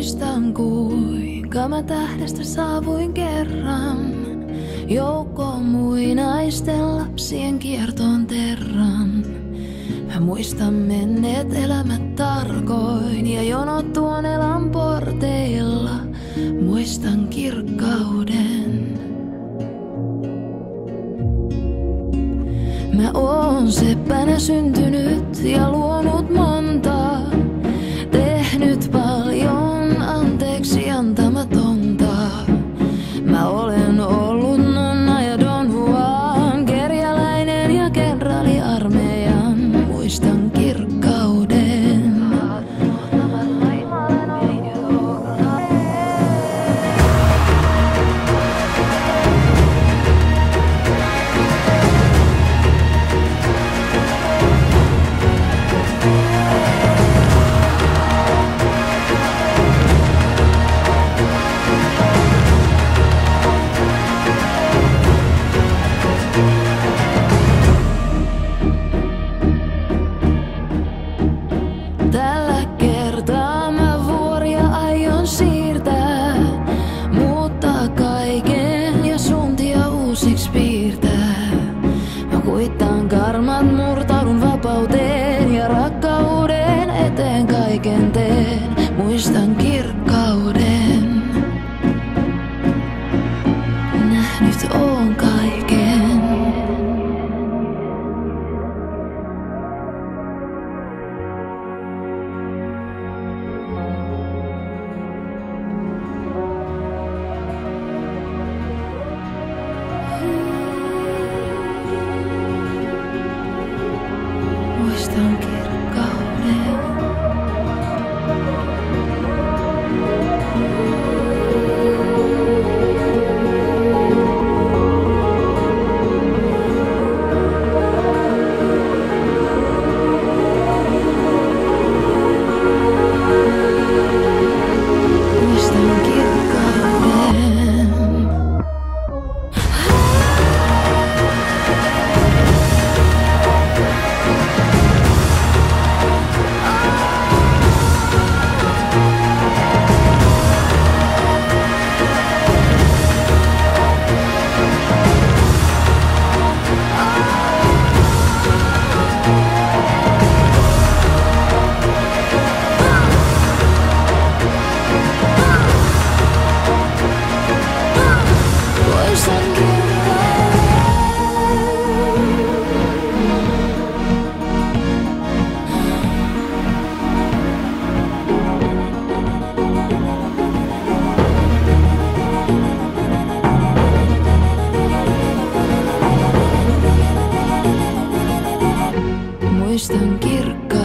Muistan kuinka mä tähdestä saavuin kerran. Joukko muinaisten lapsien kiertoon terran. Mä muistan menneet elämät tarkoin ja jonot tuon elan porteilla. Muistan kirkkauden. Mä oon seppänä syntynyt ja luonut monta. Muistan kirkkauden. muistan kirkkaan.